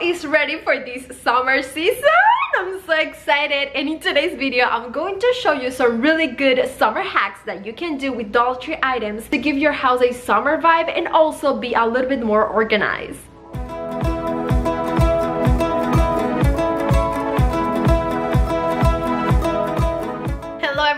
is ready for this summer season. I'm so excited and in today's video I'm going to show you some really good summer hacks that you can do with Dollar Tree items to give your house a summer vibe and also be a little bit more organized.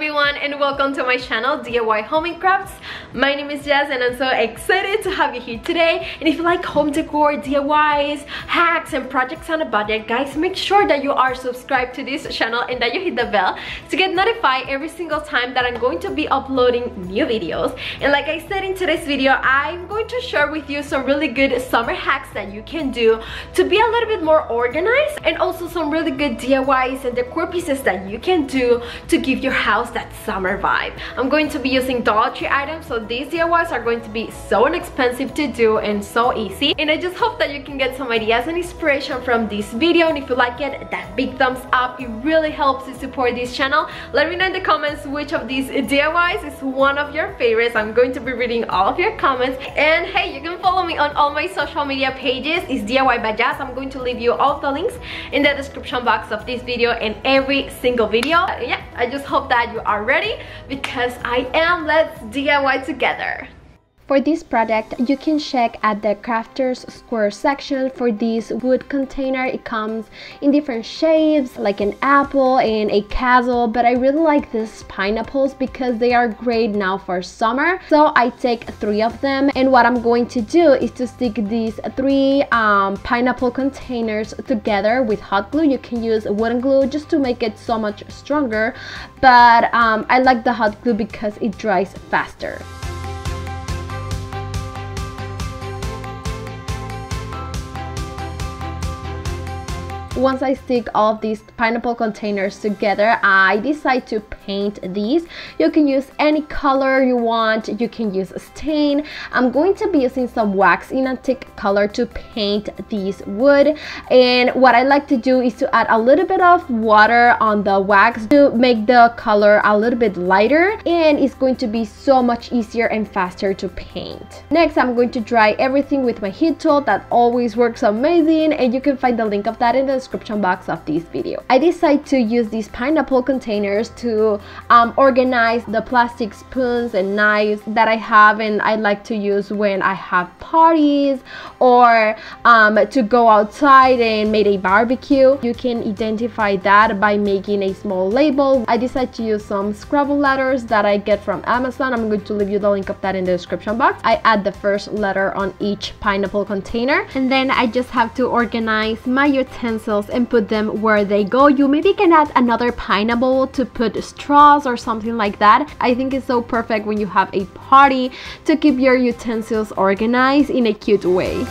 Everyone and welcome to my channel DIY Home Crafts. My name is Jess and I'm so excited to have you here today and if you like home decor, DIYs, hacks and projects on a budget guys make sure that you are subscribed to this channel and that you hit the bell to get notified every single time that I'm going to be uploading new videos and like I said in today's video I'm going to share with you some really good summer hacks that you can do to be a little bit more organized and also some really good DIYs and decor pieces that you can do to give your house that summer vibe. I'm going to be using Dollar Tree items, so these DIYs are going to be so inexpensive to do and so easy. And I just hope that you can get some ideas and inspiration from this video. And if you like it, that big thumbs up. It really helps to support this channel. Let me know in the comments which of these DIYs is one of your favorites. I'm going to be reading all of your comments. And hey, you can follow me on all my social media pages. It's DIY by Jaz. I'm going to leave you all the links in the description box of this video and every single video. Yeah, I just hope that you you are ready because I am. Let's DIY together. For this product, you can check at the Crafter's Square section for this wood container. It comes in different shapes like an apple and a castle, but I really like these pineapples because they are great now for summer. So I take three of them and what I'm going to do is to stick these three um, pineapple containers together with hot glue. You can use wooden glue just to make it so much stronger, but um, I like the hot glue because it dries faster. Once I stick all these pineapple containers together, I decide to paint these. You can use any color you want. You can use a stain. I'm going to be using some wax in antique color to paint these wood. And what I like to do is to add a little bit of water on the wax to make the color a little bit lighter. And it's going to be so much easier and faster to paint. Next, I'm going to dry everything with my heat tool. That always works amazing. And you can find the link of that in the description box of this video. I decided to use these pineapple containers to um, organize the plastic spoons and knives that I have and I like to use when I have parties or um, to go outside and make a barbecue. You can identify that by making a small label. I decided to use some Scrabble letters that I get from Amazon. I'm going to leave you the link of that in the description box. I add the first letter on each pineapple container and then I just have to organize my utensils and put them where they go. You maybe can add another pineapple to put straws or something like that. I think it's so perfect when you have a party to keep your utensils organized in a cute way.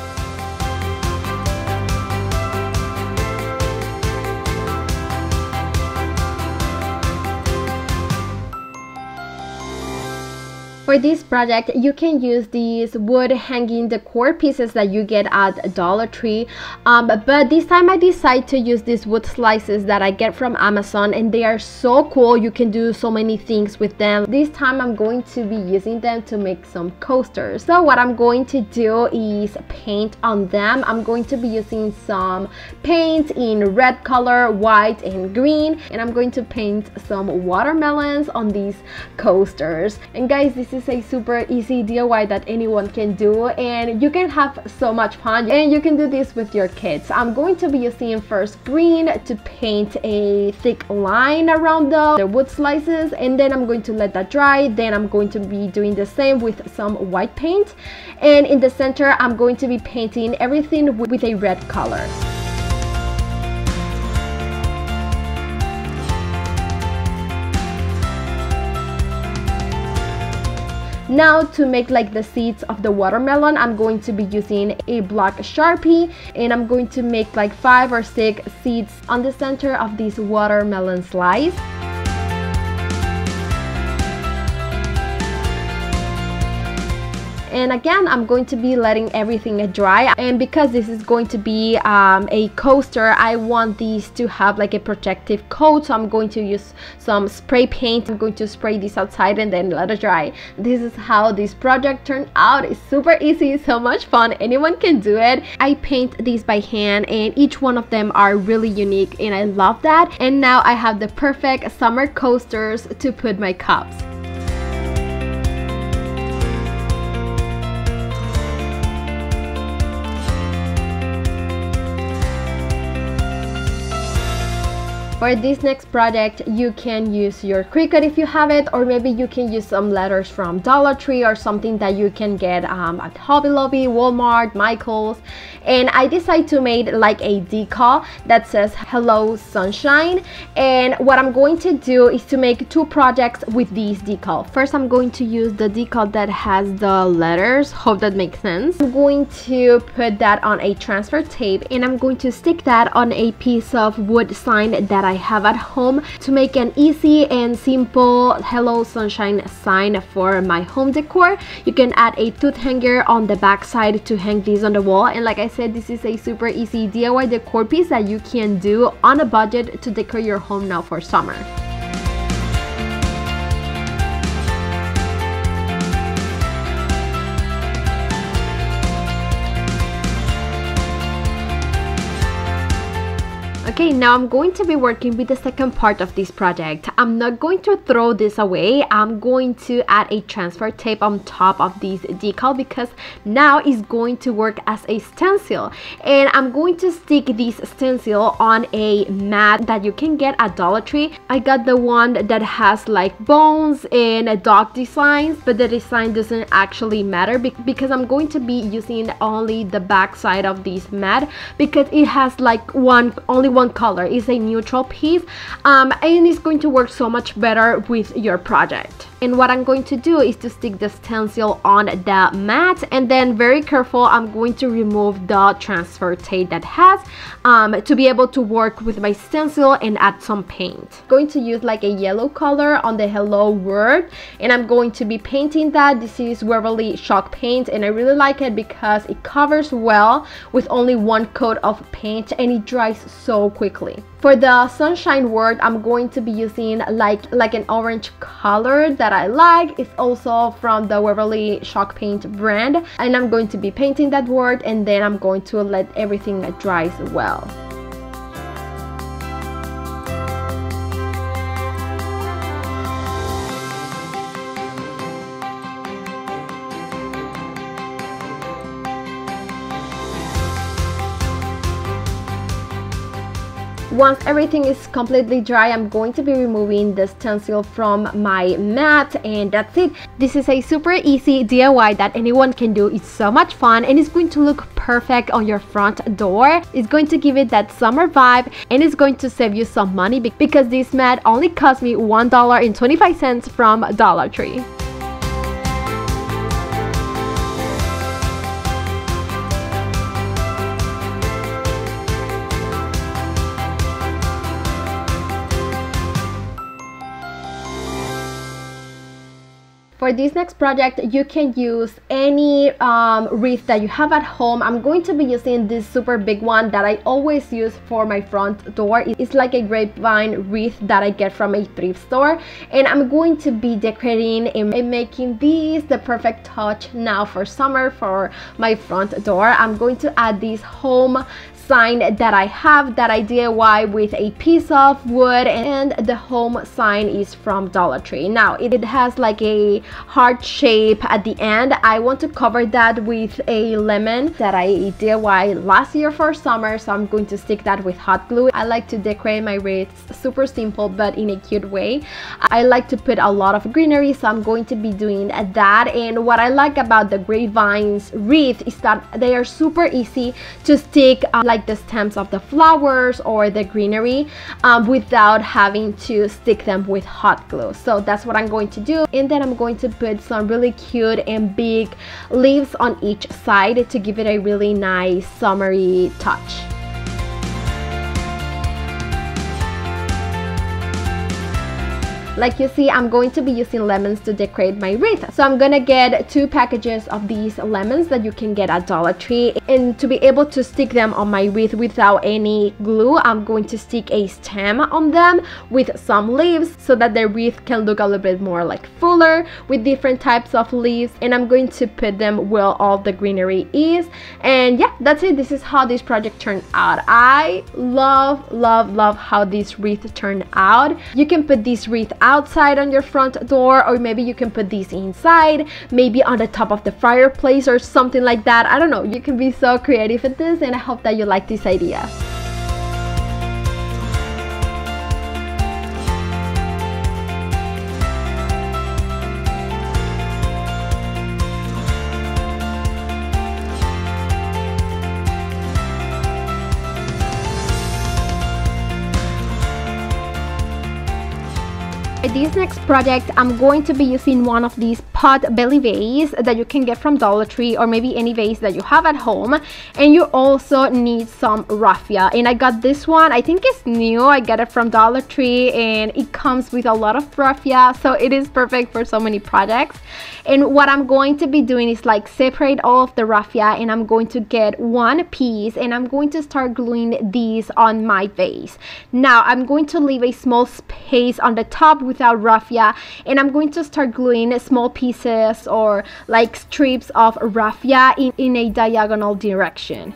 For this project, you can use these wood hanging decor pieces that you get at Dollar Tree. Um, but this time I decided to use these wood slices that I get from Amazon and they are so cool. You can do so many things with them. This time I'm going to be using them to make some coasters. So what I'm going to do is paint on them. I'm going to be using some paint in red color, white and green. And I'm going to paint some watermelons on these coasters. And guys, this is is a super easy DIY that anyone can do and you can have so much fun and you can do this with your kids. I'm going to be using first green to paint a thick line around the, the wood slices and then I'm going to let that dry. Then I'm going to be doing the same with some white paint and in the center I'm going to be painting everything with a red color. Now to make like the seeds of the watermelon, I'm going to be using a black Sharpie and I'm going to make like five or six seeds on the center of this watermelon slice. And again I'm going to be letting everything dry. And because this is going to be um, a coaster I want these to have like a protective coat. So I'm going to use some spray paint. I'm going to spray this outside and then let it dry. This is how this project turned out. It's super easy so much fun. Anyone can do it. I paint these by hand and each one of them are really unique and I love that. And now I have the perfect summer coasters to put my cups For this next project, you can use your Cricut if you have it, or maybe you can use some letters from Dollar Tree or something that you can get um, at Hobby Lobby, Walmart, Michaels. And I decided to make like a decal that says Hello Sunshine. And what I'm going to do is to make two projects with these decal. First, I'm going to use the decal that has the letters. Hope that makes sense. I'm going to put that on a transfer tape and I'm going to stick that on a piece of wood sign that I have at home to make an easy and simple hello sunshine sign for my home decor. You can add a tooth hanger on the back side to hang these on the wall and like I said this is a super easy DIY decor piece that you can do on a budget to decor your home now for summer. Okay, now I'm going to be working with the second part of this project. I'm not going to throw this away. I'm going to add a transfer tape on top of this decal because now it's going to work as a stencil. And I'm going to stick this stencil on a mat that you can get at Dollar Tree. I got the one that has like bones and dog designs, but the design doesn't actually matter because I'm going to be using only the back side of this mat because it has like one only one color. Is a neutral piece um, and it's going to work so much better with your project and what I'm going to do is to stick the stencil on the mat and then very careful I'm going to remove the transfer tape that has um, to be able to work with my stencil and add some paint. going to use like a yellow color on the hello word and I'm going to be painting that. This is Waverly Chalk Paint and I really like it because it covers well with only one coat of paint and it dries so quickly. For the sunshine word, I'm going to be using like, like an orange color that I like. It's also from the Waverly Chalk Paint brand. And I'm going to be painting that word and then I'm going to let everything dry as well. Once everything is completely dry, I'm going to be removing the stencil from my mat and that's it. This is a super easy DIY that anyone can do. It's so much fun and it's going to look perfect on your front door. It's going to give it that summer vibe and it's going to save you some money because this mat only cost me $1.25 from Dollar Tree. For this next project, you can use any um, wreath that you have at home. I'm going to be using this super big one that I always use for my front door. It's like a grapevine wreath that I get from a thrift store. And I'm going to be decorating and making these the perfect touch now for summer for my front door. I'm going to add this home sign that I have that I DIY with a piece of wood and the home sign is from Dollar Tree. Now it has like a heart shape at the end. I want to cover that with a lemon that I DIY last year for summer so I'm going to stick that with hot glue. I like to decorate my wreaths super simple but in a cute way. I like to put a lot of greenery so I'm going to be doing that and what I like about the grapevines wreath is that they are super easy to stick um, like like the stems of the flowers or the greenery um, without having to stick them with hot glue. So that's what I'm going to do. And then I'm going to put some really cute and big leaves on each side to give it a really nice summery touch. Like you see, I'm going to be using lemons to decorate my wreath. So I'm gonna get two packages of these lemons that you can get at Dollar Tree. And to be able to stick them on my wreath without any glue, I'm going to stick a stem on them with some leaves so that the wreath can look a little bit more like fuller with different types of leaves. And I'm going to put them where all the greenery is. And yeah, that's it. This is how this project turned out. I love, love, love how this wreath turned out. You can put this wreath outside on your front door or maybe you can put these inside, maybe on the top of the fireplace or something like that. I don't know. You can be so creative with this and I hope that you like this idea. This next project I'm going to be using one of these pot belly vase that you can get from Dollar Tree or maybe any vase that you have at home. And you also need some raffia. And I got this one. I think it's new. I got it from Dollar Tree and it comes with a lot of raffia. So it is perfect for so many projects. And what I'm going to be doing is like separate all of the raffia and I'm going to get one piece and I'm going to start gluing these on my vase. Now I'm going to leave a small space on the top without raffia and I'm going to start gluing a small pieces or like strips of raffia in, in a diagonal direction.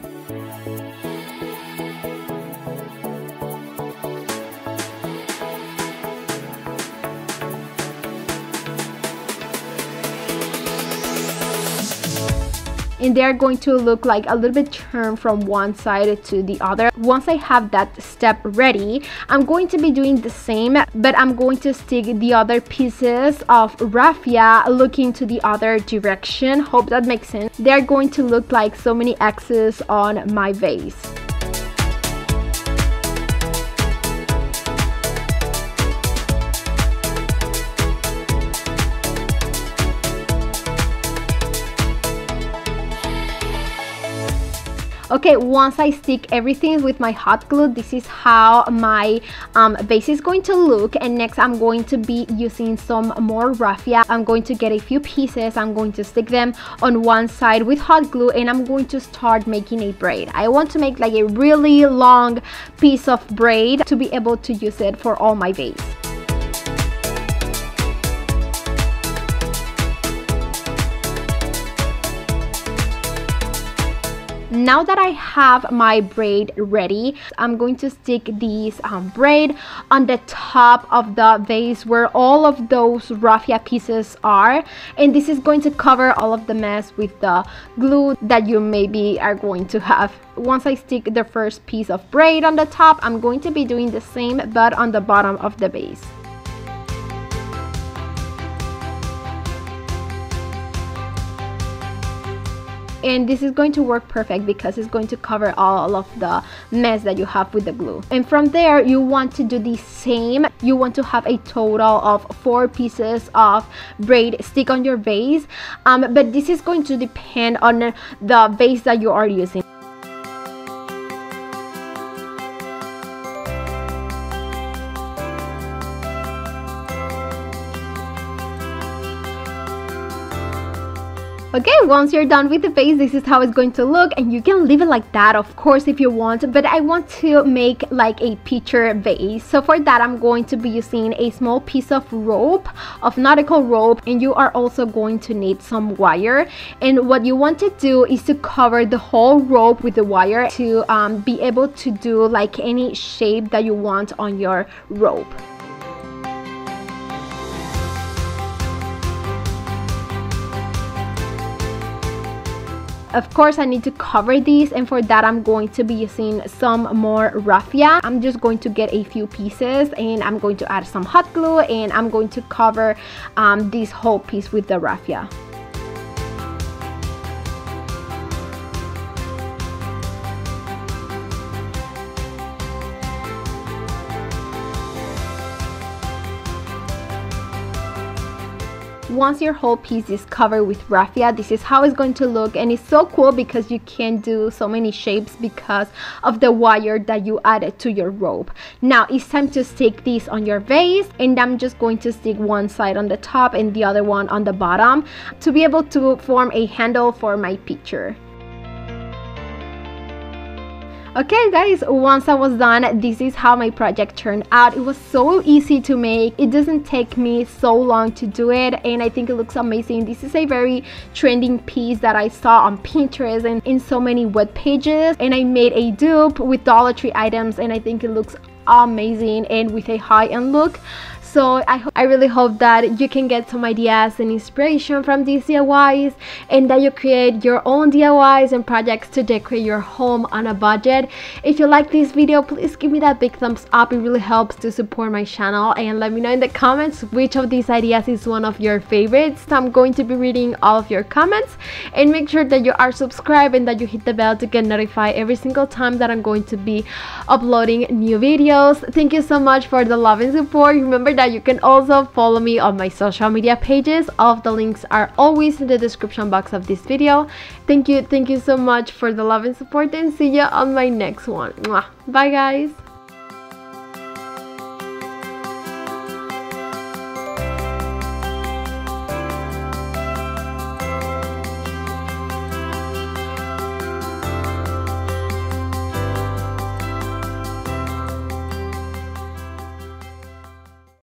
And they're going to look like a little bit turned from one side to the other. Once I have that step ready, I'm going to be doing the same, but I'm going to stick the other pieces of raffia looking to the other direction. Hope that makes sense. They're going to look like so many X's on my vase. Okay once I stick everything with my hot glue this is how my um, base is going to look. And next I'm going to be using some more raffia. I'm going to get a few pieces. I'm going to stick them on one side with hot glue and I'm going to start making a braid. I want to make like a really long piece of braid to be able to use it for all my vase now that I have my braid ready I'm going to stick these um, braid on the top of the vase where all of those raffia pieces are. And this is going to cover all of the mess with the glue that you maybe are going to have. Once I stick the first piece of braid on the top I'm going to be doing the same but on the bottom of the base and this is going to work perfect because it's going to cover all of the mess that you have with the glue. And from there you want to do the same. You want to have a total of four pieces of braid stick on your vase um, but this is going to depend on the vase that you are using okay once you're done with the base this is how it's going to look and you can leave it like that of course if you want but I want to make like a picture vase so for that I'm going to be using a small piece of rope of nautical rope and you are also going to need some wire. And what you want to do is to cover the whole rope with the wire to um, be able to do like any shape that you want on your rope Of course, I need to cover these and for that I'm going to be using some more raffia. I'm just going to get a few pieces and I'm going to add some hot glue and I'm going to cover um, this whole piece with the raffia. Once your whole piece is covered with raffia this is how it's going to look. And it's so cool because you can do so many shapes because of the wire that you added to your rope. Now it's time to stick this on your vase and I'm just going to stick one side on the top and the other one on the bottom to be able to form a handle for my picture Okay guys, once I was done, this is how my project turned out. It was so easy to make. It doesn't take me so long to do it and I think it looks amazing. This is a very trending piece that I saw on Pinterest and in so many web pages and I made a dupe with Dollar Tree items and I think it looks amazing and with a high-end look so I, I really hope that you can get some ideas and inspiration from these DIYs and that you create your own DIYs and projects to decorate your home on a budget. If you like this video, please give me that big thumbs up. It really helps to support my channel and let me know in the comments which of these ideas is one of your favorites. I'm going to be reading all of your comments and make sure that you are subscribed and that you hit the bell to get notified every single time that I'm going to be uploading new videos. Thank you so much for the love and support. Remember that you can also follow me on my social media pages. All of the links are always in the description box of this video. Thank you, thank you so much for the love and support and see you on my next one. Bye guys!